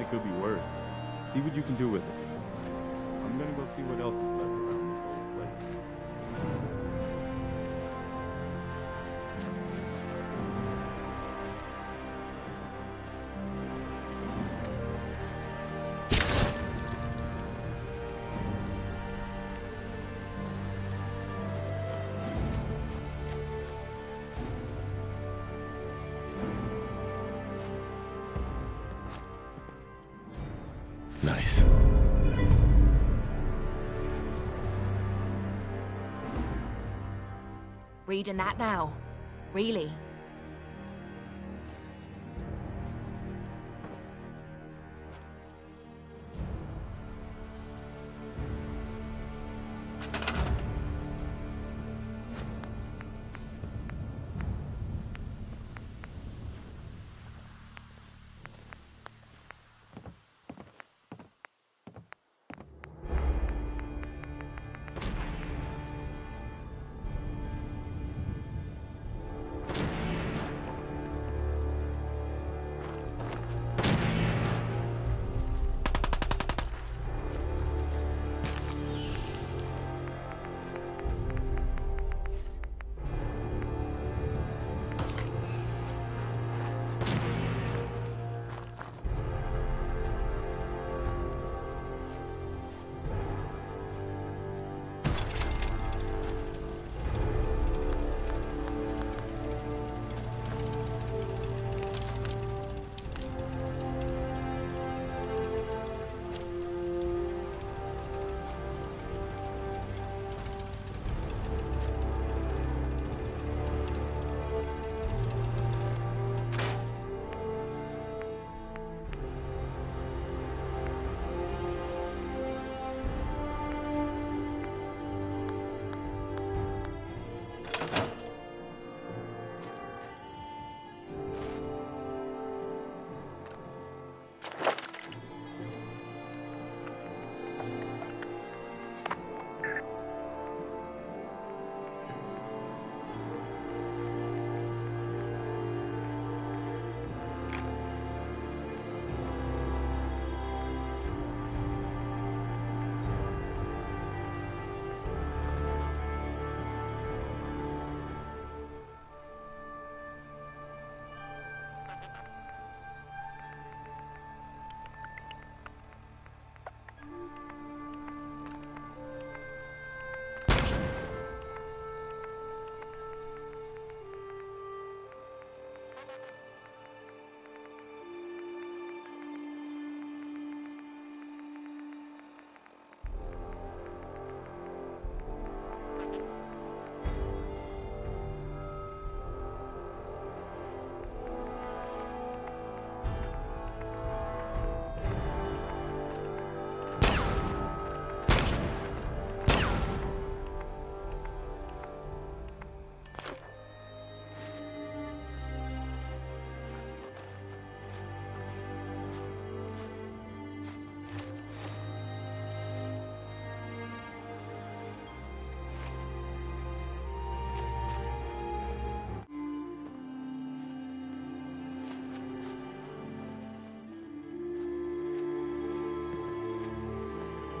It could be worse. See what you can do with it. I'm gonna go see what else is left around this old place. Reading that now. Really?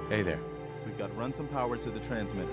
Hey there. We've got to run some power to the transmitter.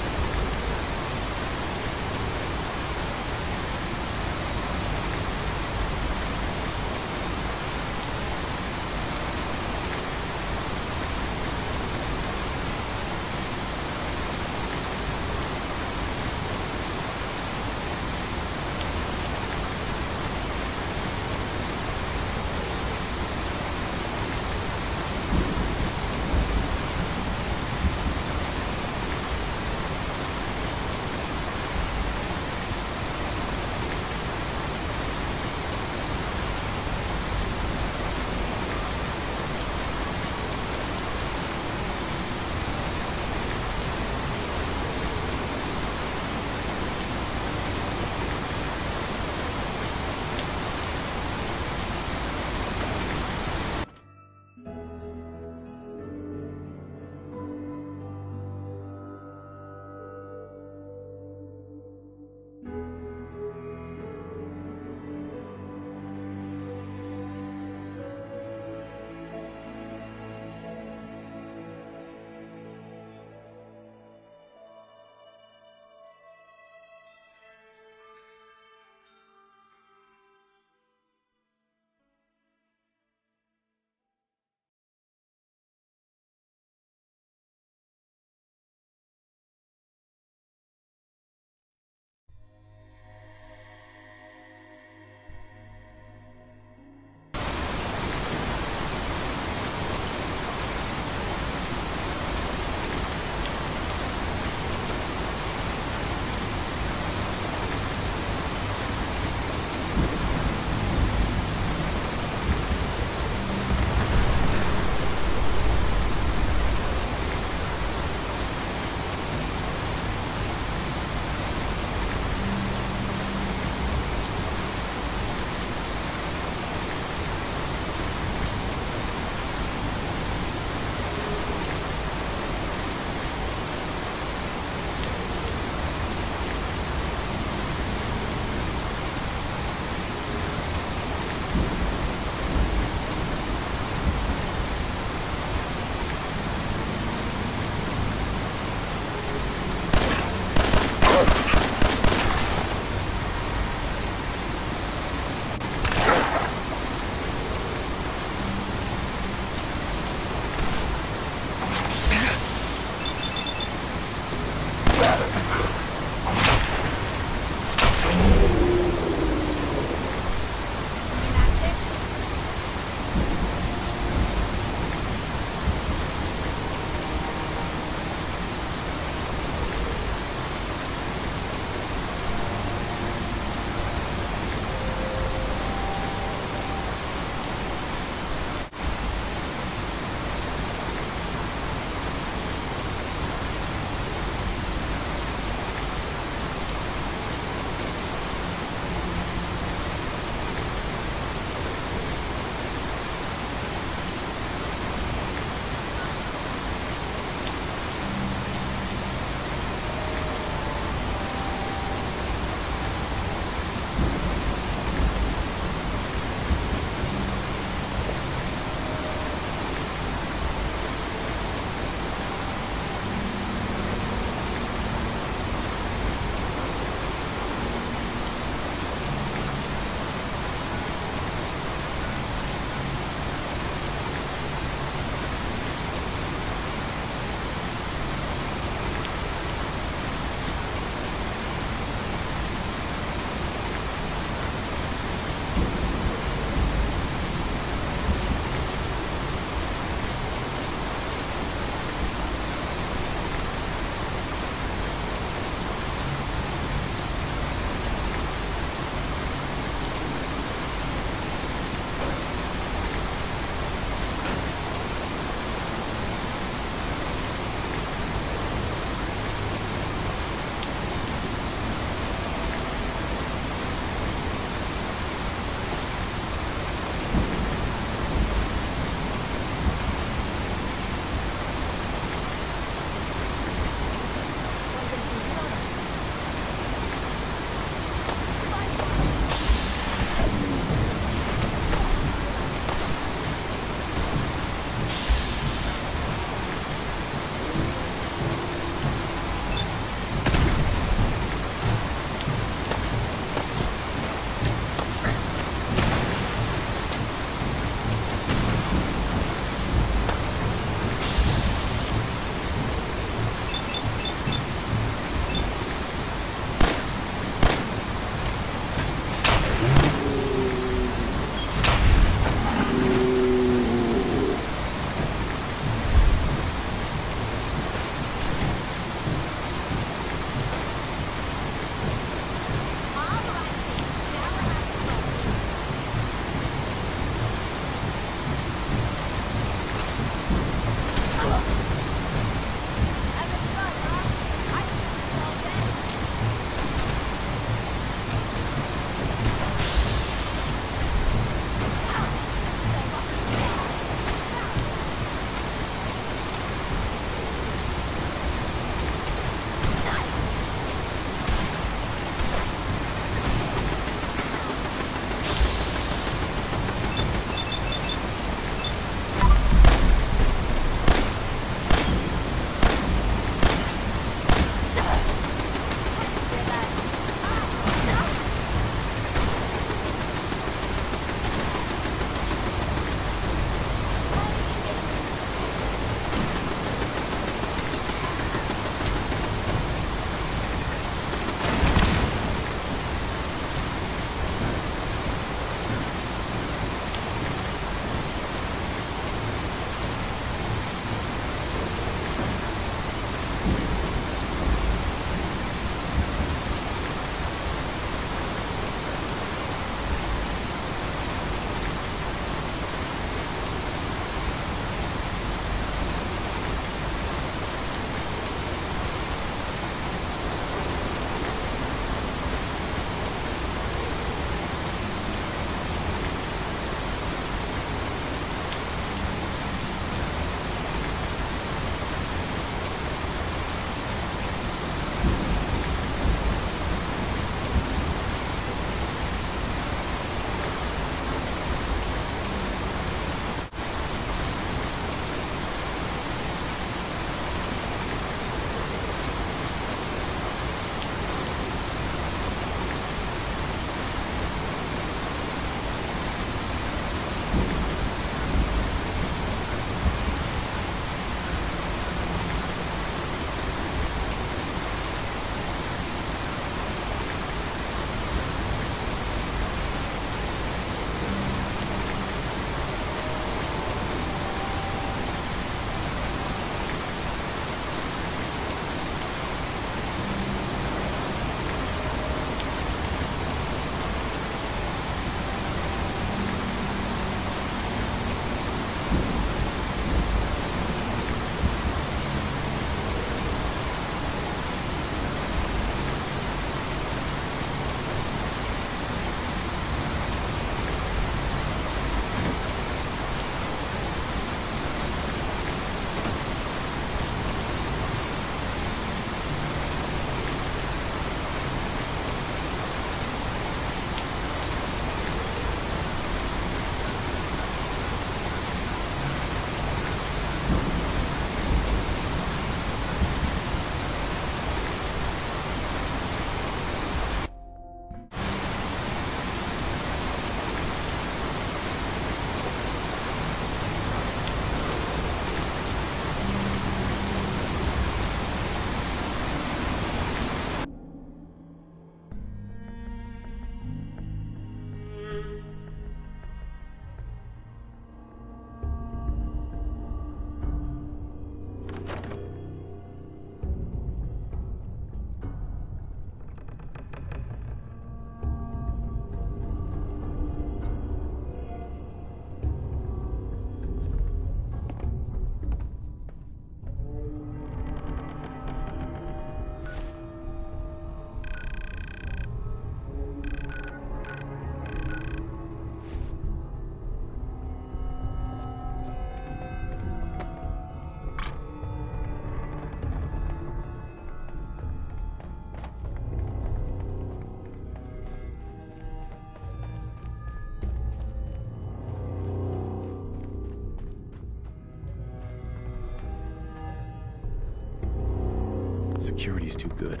Security's too good.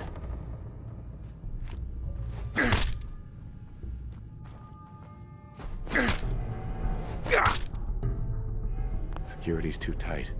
Security's too tight.